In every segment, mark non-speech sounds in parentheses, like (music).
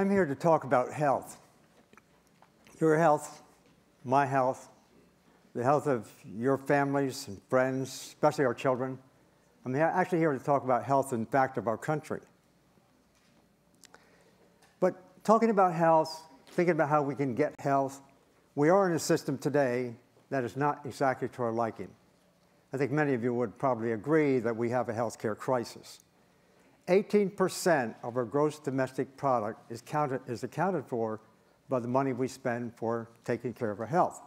I'm here to talk about health. Your health, my health, the health of your families and friends, especially our children. I'm actually here to talk about health, in fact, of our country. But talking about health, thinking about how we can get health, we are in a system today that is not exactly to our liking. I think many of you would probably agree that we have a healthcare crisis. 18% of our gross domestic product is, counted, is accounted for by the money we spend for taking care of our health.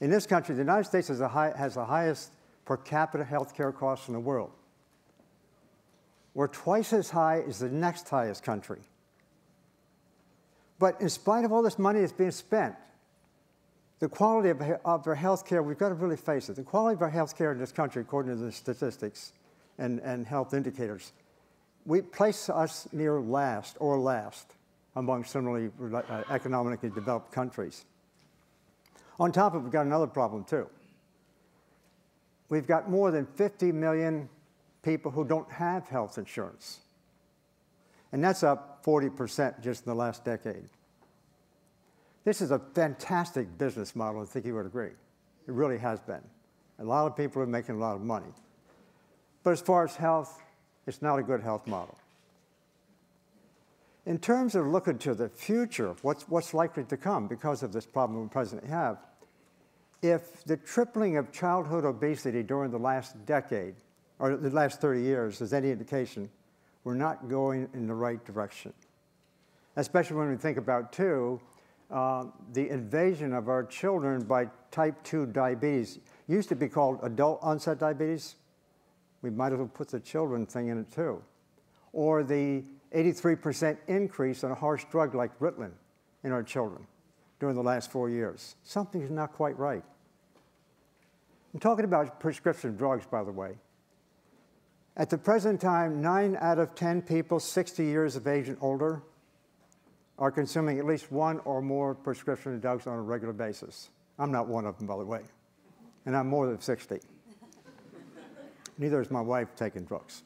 In this country, the United States has, high, has the highest per capita healthcare costs in the world. We're twice as high as the next highest country. But in spite of all this money that's being spent, the quality of, of our health care, we've got to really face it. The quality of our health care in this country, according to the statistics and, and health indicators, we place us near last or last among similarly uh, economically developed countries. On top of it, we've got another problem too. We've got more than 50 million people who don't have health insurance. And that's up 40% just in the last decade. This is a fantastic business model, I think you would agree. It really has been. A lot of people are making a lot of money. But as far as health, it's not a good health model. In terms of looking to the future, what's, what's likely to come because of this problem we presently have, if the tripling of childhood obesity during the last decade, or the last 30 years, is any indication, we're not going in the right direction. Especially when we think about, too, uh, the invasion of our children by type 2 diabetes. Used to be called adult onset diabetes. We might as well put the children thing in it too. Or the 83% increase in a harsh drug like Ritalin in our children during the last four years. Something is not quite right. I'm talking about prescription drugs, by the way. At the present time, nine out of 10 people 60 years of age and older are consuming at least one or more prescription drugs on a regular basis. I'm not one of them, by the way, and I'm more than 60. Neither is my wife taking drugs.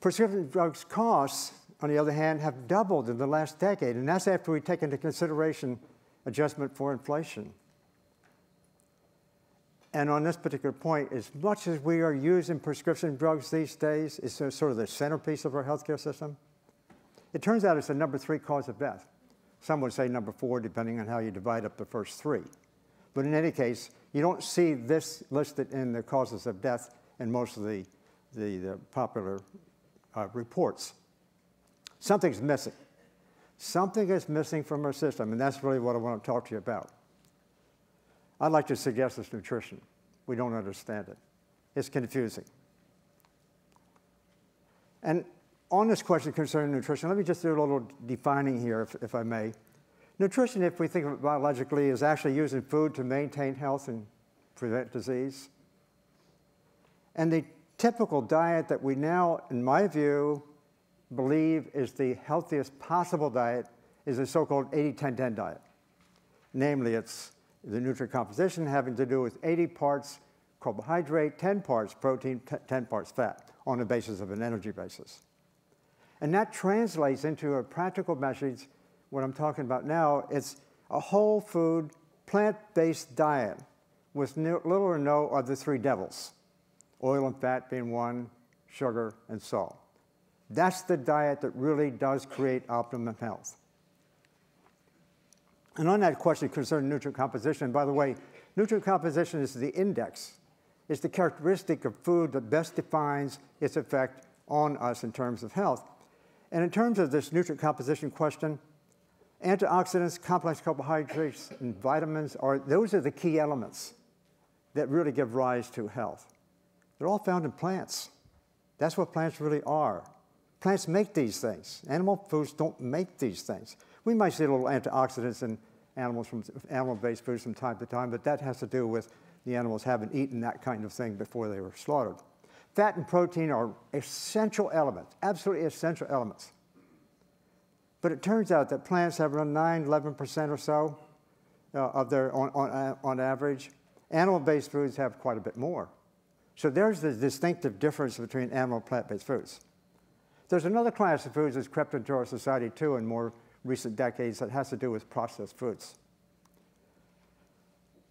Prescription drugs costs, on the other hand, have doubled in the last decade, and that's after we take into consideration adjustment for inflation. And on this particular point, as much as we are using prescription drugs these days, it's sort of the centerpiece of our healthcare system. It turns out it's the number three cause of death. Some would say number four, depending on how you divide up the first three. But in any case, you don't see this listed in the causes of death in most of the, the, the popular uh, reports. Something's missing. Something is missing from our system, and that's really what I want to talk to you about. I'd like to suggest it's nutrition. We don't understand it. It's confusing. And on this question concerning nutrition, let me just do a little defining here, if, if I may. Nutrition, if we think of it biologically, is actually using food to maintain health and prevent disease. And the typical diet that we now, in my view, believe is the healthiest possible diet is the so-called 80-10-10 diet. Namely, it's the nutrient composition having to do with 80 parts carbohydrate, 10 parts protein, 10 parts fat on the basis of an energy basis. And that translates into a practical message. What I'm talking about now, it's a whole food, plant-based diet with little or no of the three devils, oil and fat being one, sugar and salt. That's the diet that really does create optimum health. And on that question concerning nutrient composition, by the way, nutrient composition is the index. It's the characteristic of food that best defines its effect on us in terms of health. And in terms of this nutrient composition question, antioxidants, complex carbohydrates, and vitamins are those are the key elements that really give rise to health. They're all found in plants. That's what plants really are. Plants make these things. Animal foods don't make these things. We might see a little antioxidants in animals from animal-based foods from time to time, but that has to do with the animals haven't eaten that kind of thing before they were slaughtered. Fat and protein are essential elements, absolutely essential elements. But it turns out that plants have around 9, 11% or so uh, of their, on, on, uh, on average. Animal-based foods have quite a bit more. So there's the distinctive difference between animal and plant-based foods. There's another class of foods that's crept into our society too in more recent decades that has to do with processed foods.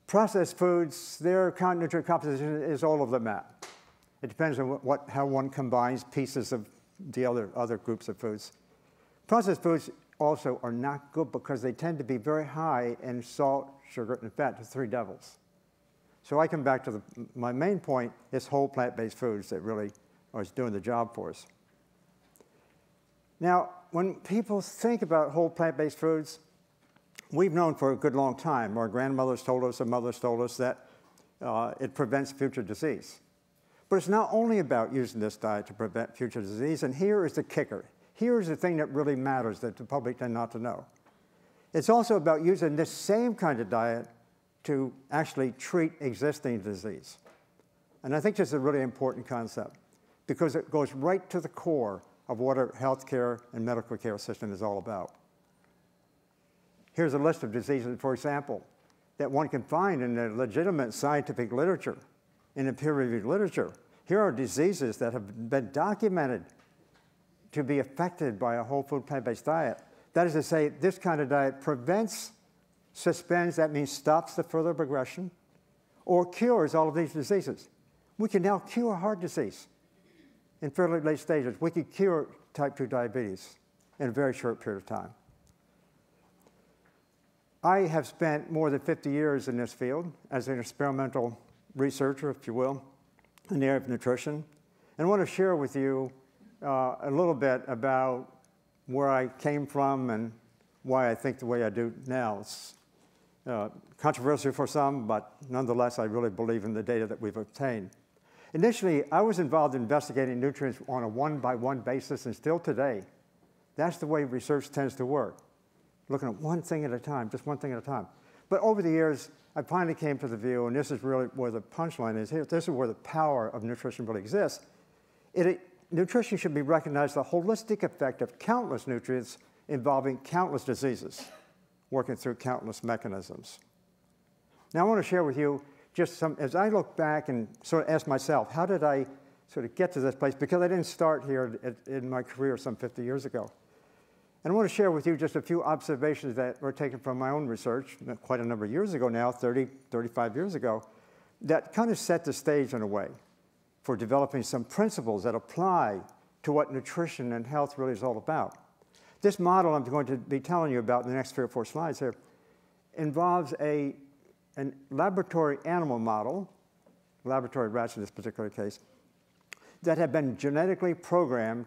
Processed foods, their nutrient composition is all over the map. It depends on what, what, how one combines pieces of the other, other groups of foods. Processed foods also are not good because they tend to be very high in salt, sugar, and fat, the three devils. So I come back to the, my main point is whole plant-based foods that really are doing the job for us. Now, when people think about whole plant-based foods, we've known for a good long time, our grandmothers told us, our mothers told us that uh, it prevents future disease. But it's not only about using this diet to prevent future disease, and here is the kicker. Here is the thing that really matters that the public tend not to know. It's also about using this same kind of diet to actually treat existing disease. And I think this is a really important concept because it goes right to the core of what our healthcare and medical care system is all about. Here's a list of diseases, for example, that one can find in the legitimate scientific literature, in the peer-reviewed literature. Here are diseases that have been documented to be affected by a whole food plant-based diet. That is to say, this kind of diet prevents, suspends, that means stops the further progression, or cures all of these diseases. We can now cure heart disease in fairly late stages. We can cure type 2 diabetes in a very short period of time. I have spent more than 50 years in this field as an experimental researcher, if you will, in the area of nutrition. And I want to share with you uh, a little bit about where I came from and why I think the way I do now. It's uh, controversial for some, but nonetheless, I really believe in the data that we've obtained. Initially, I was involved in investigating nutrients on a one-by-one basis, and still today, that's the way research tends to work, looking at one thing at a time, just one thing at a time. But over the years, I finally came to the view, and this is really where the punchline is here, this is where the power of nutrition really exists. It, nutrition should be recognized a holistic effect of countless nutrients involving countless diseases, working through countless mechanisms. Now I want to share with you just some, as I look back and sort of ask myself, how did I sort of get to this place? Because I didn't start here in my career some 50 years ago. And I want to share with you just a few observations that were taken from my own research uh, quite a number of years ago now, 30, 35 years ago, that kind of set the stage in a way for developing some principles that apply to what nutrition and health really is all about. This model I'm going to be telling you about in the next three or four slides here involves a a laboratory animal model, laboratory rats in this particular case, that have been genetically programmed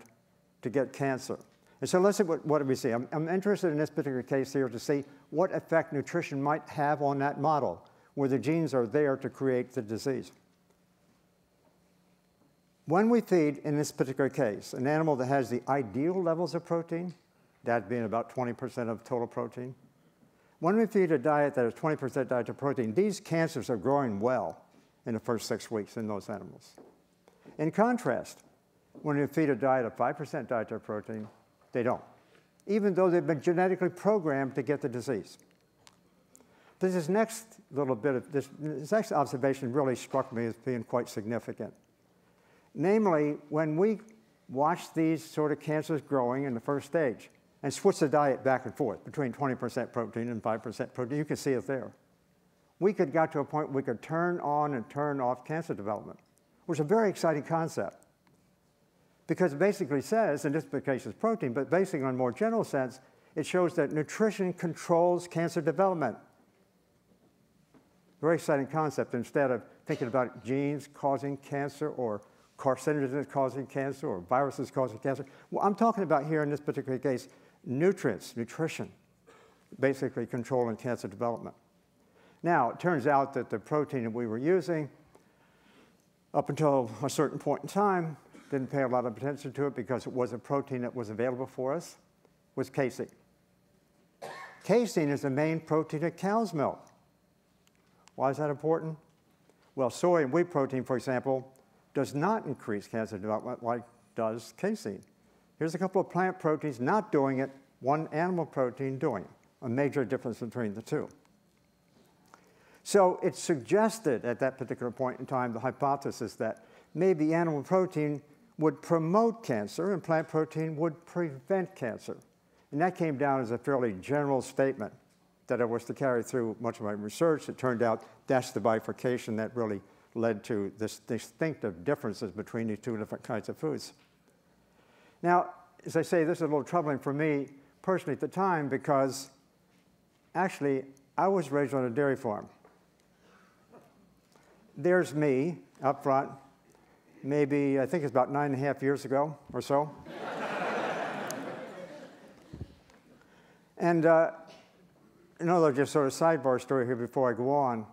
to get cancer. And so let's see what, what do we see. I'm, I'm interested in this particular case here to see what effect nutrition might have on that model, where the genes are there to create the disease. When we feed, in this particular case, an animal that has the ideal levels of protein, that being about 20% of total protein, when we feed a diet that is 20% dietary protein, these cancers are growing well in the first six weeks in those animals. In contrast, when you feed a diet of 5% dietary protein, they don't, even though they've been genetically programmed to get the disease. This next little bit of this, this next observation really struck me as being quite significant. Namely, when we watch these sort of cancers growing in the first stage, and switch the diet back and forth between 20% protein and 5% protein. You can see it there. We could get to a point we could turn on and turn off cancer development, which is a very exciting concept. Because it basically says, in this case it's protein, but basically in a more general sense, it shows that nutrition controls cancer development. Very exciting concept instead of thinking about genes causing cancer or carcinogens causing cancer or viruses causing cancer. Well, I'm talking about here in this particular case, nutrients, nutrition, basically controlling cancer development. Now, it turns out that the protein that we were using, up until a certain point in time, didn't pay a lot of attention to it because it was a protein that was available for us, was casein. Casein is the main protein of cow's milk. Why is that important? Well, soy and wheat protein, for example, does not increase cancer development like does casein. Here's a couple of plant proteins not doing it, one animal protein doing it. A major difference between the two. So it suggested at that particular point in time the hypothesis that maybe animal protein would promote cancer and plant protein would prevent cancer. And that came down as a fairly general statement that I was to carry through much of my research. It turned out that's the bifurcation that really led to this distinctive differences between these two different kinds of foods. Now, as I say, this is a little troubling for me personally at the time because actually I was raised on a dairy farm. There's me up front, maybe I think it's about nine and a half years ago or so. (laughs) and uh, another just sort of sidebar story here before I go on.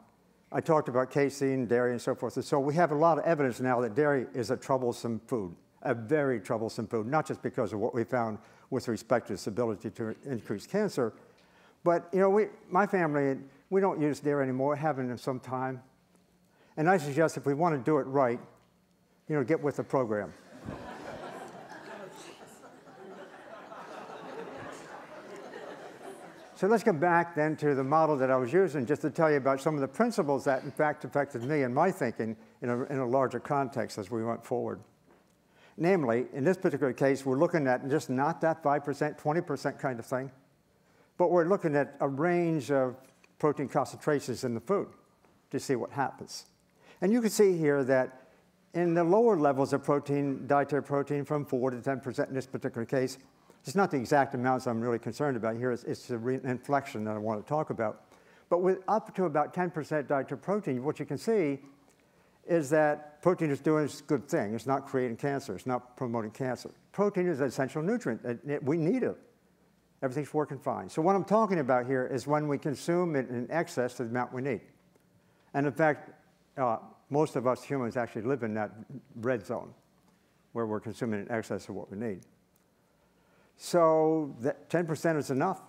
I talked about casein, dairy, and so forth. And so we have a lot of evidence now that dairy is a troublesome food, a very troublesome food, not just because of what we found with respect to its ability to increase cancer, but you know, we, my family, we don't use dairy anymore, haven't in some time. And I suggest if we want to do it right, you know, get with the program. So let's come back then to the model that I was using just to tell you about some of the principles that in fact affected me and my thinking in a, in a larger context as we went forward. Namely, in this particular case, we're looking at just not that 5%, 20% kind of thing, but we're looking at a range of protein concentrations in the food to see what happens. And you can see here that in the lower levels of protein, dietary protein from 4 to 10% in this particular case, it's not the exact amounts I'm really concerned about here, it's, it's the inflection that I want to talk about. But with up to about 10% dietary protein, what you can see is that protein is doing its good thing. It's not creating cancer, it's not promoting cancer. Protein is an essential nutrient, we need it. Everything's working fine. So what I'm talking about here is when we consume it in excess of the amount we need. And in fact, uh, most of us humans actually live in that red zone where we're consuming in excess of what we need. So that 10% is enough,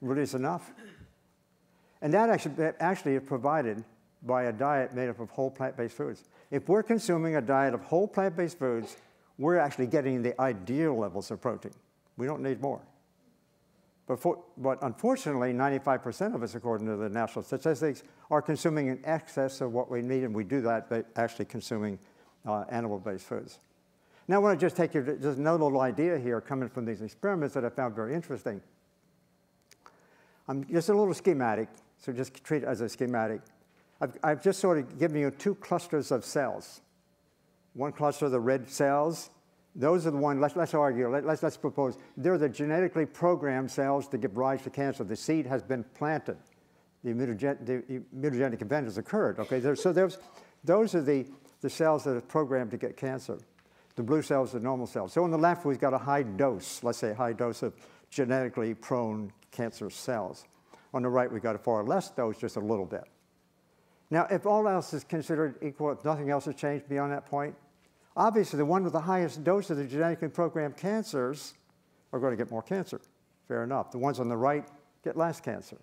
really is enough. And that actually, actually is provided by a diet made up of whole plant-based foods. If we're consuming a diet of whole plant-based foods, we're actually getting the ideal levels of protein. We don't need more. But, for, but unfortunately, 95% of us, according to the national statistics, are consuming in excess of what we need, and we do that by actually consuming uh, animal-based foods. Now I want to just take you to just another little idea here coming from these experiments that I found very interesting. I'm just a little schematic, so just treat it as a schematic. I've, I've just sort of given you two clusters of cells. One cluster of the red cells, those are the ones, let's, let's argue, let, let's, let's propose, they're the genetically programmed cells that give rise to cancer. The seed has been planted. The, the immunogenic event has occurred, okay? There, so those are the, the cells that are programmed to get cancer. The blue cells are normal cells. So on the left, we've got a high dose, let's say a high dose of genetically prone cancer cells. On the right, we've got a far less dose, just a little bit. Now, if all else is considered equal, if nothing else has changed beyond that point, obviously the one with the highest dose of the genetically programmed cancers are going to get more cancer. Fair enough. The ones on the right get less cancer.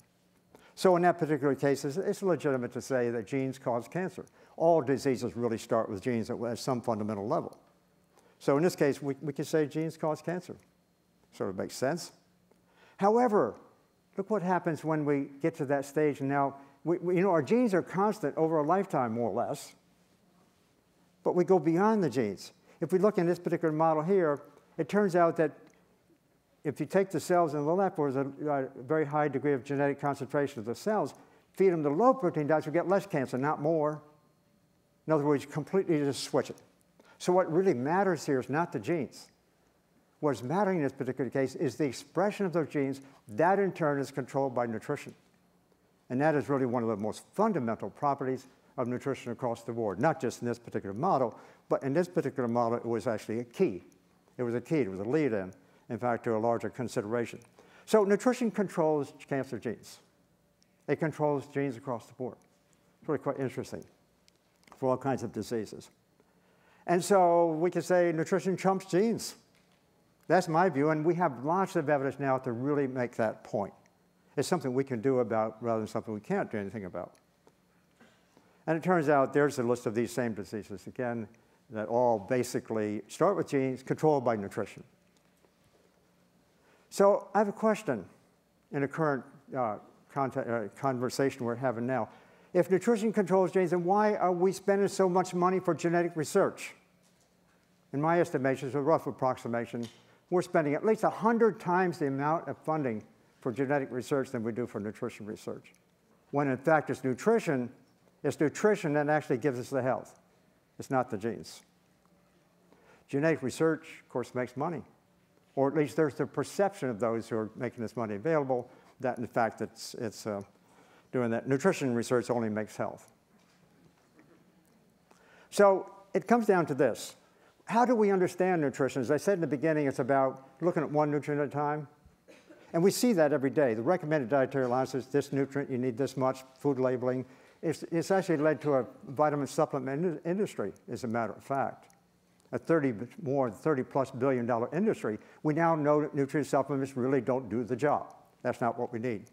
So in that particular case, it's, legitimate to say that genes cause cancer. All diseases really start with genes at some fundamental level. So in this case, we, we can say genes cause cancer. Sort of makes sense. However, look what happens when we get to that stage. And now, we, we, you know, our genes are constant over a lifetime, more or less. But we go beyond the genes. If we look in this particular model here, it turns out that if you take the cells in the left, where there's a, a very high degree of genetic concentration of the cells, feed them the low protein diets, we get less cancer, not more. In other words, completely just switch it. So what really matters here is not the genes. What's mattering in this particular case is the expression of those genes. That in turn is controlled by nutrition. And that is really one of the most fundamental properties of nutrition across the board, not just in this particular model, but in this particular model, it was actually a key. It was a key, it was a lead in, in fact, to a larger consideration. So nutrition controls cancer genes. It controls genes across the board. It's really quite interesting for all kinds of diseases. And so we can say nutrition trumps genes. That's my view, and we have lots of evidence now to really make that point. It's something we can do about rather than something we can't do anything about. And it turns out there's a list of these same diseases, again, that all basically start with genes controlled by nutrition. So I have a question in a current uh, uh, conversation we're having now. If nutrition controls genes, then why are we spending so much money for genetic research? In my estimation, it's a rough approximation, we're spending at least 100 times the amount of funding for genetic research than we do for nutrition research. When in fact it's nutrition, it's nutrition that actually gives us the health. It's not the genes. Genetic research, of course, makes money, or at least there's the perception of those who are making this money available that in fact it's, it's uh, doing that. Nutrition research only makes health. So it comes down to this. How do we understand nutrition? As I said in the beginning, it's about looking at one nutrient at a time. And we see that every day. The recommended dietary allowance is this nutrient, you need this much, food labeling. It's, it's actually led to a vitamin supplement industry, as a matter of fact. A 30 more, 30 plus billion dollar industry. We now know that nutrient supplements really don't do the job. That's not what we need.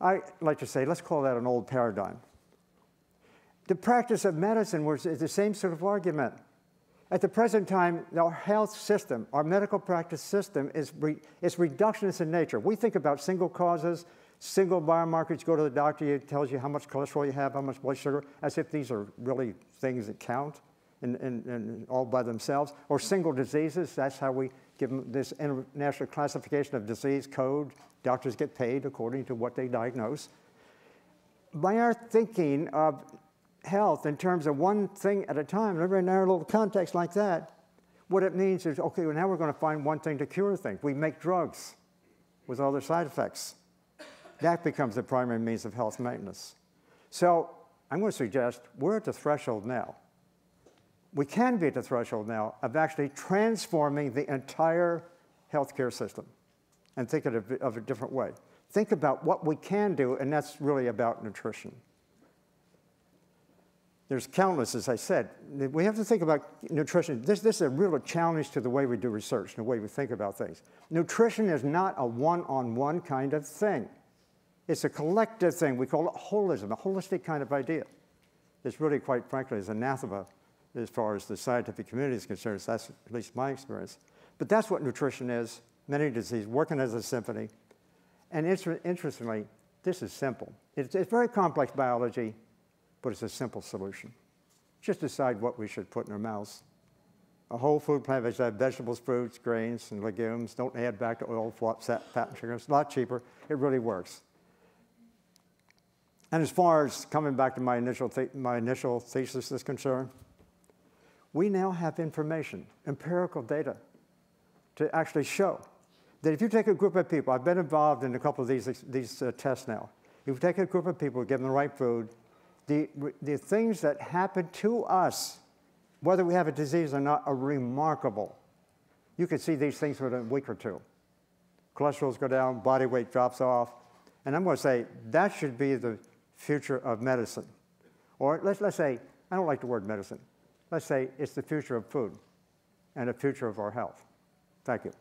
I like to say, let's call that an old paradigm. The practice of medicine was the same sort of argument. At the present time, our health system, our medical practice system, is, re, is reductionist in nature. We think about single causes, single biomarkers. You go to the doctor, he tells you how much cholesterol you have, how much blood sugar, as if these are really things that count and, and, and all by themselves. Or single diseases, that's how we give them this international classification of disease code. Doctors get paid according to what they diagnose. By our thinking of health in terms of one thing at a time, in a narrow little context like that, what it means is okay, well, now we're going to find one thing to cure things. We make drugs with all their side effects. That becomes the primary means of health maintenance. So I'm going to suggest we're at the threshold now. We can be at the threshold now of actually transforming the entire healthcare system and think of it of a different way. Think about what we can do, and that's really about nutrition. There's countless, as I said. We have to think about nutrition. This, this is a real challenge to the way we do research and the way we think about things. Nutrition is not a one-on-one kind of thing. It's a collective thing. We call it holism, a holistic kind of idea. It's really, quite frankly, is anathema as far as the scientific community is concerned. That's at least my experience. But that's what nutrition is, many diseases, working as a symphony. And interestingly, this is simple. It's, it's very complex biology, but it's a simple solution. Just decide what we should put in our mouths. A whole food plant diet, vegetables, fruits, grains, and legumes. Don't add back to oil, fat, and sugar. It's a lot cheaper. It really works. And as far as coming back to my initial, my initial thesis is concerned, we now have information, empirical data, to actually show that if you take a group of people, I've been involved in a couple of these, these uh, tests now. If you take a group of people, give them the right food, the, the things that happen to us, whether we have a disease or not, are remarkable. You can see these things within a week or two. Cholesterols go down, body weight drops off. And I'm going to say that should be the future of medicine. Or let's, let's say, I don't like the word medicine. Let's say it's the future of food and the future of our health. Thank you.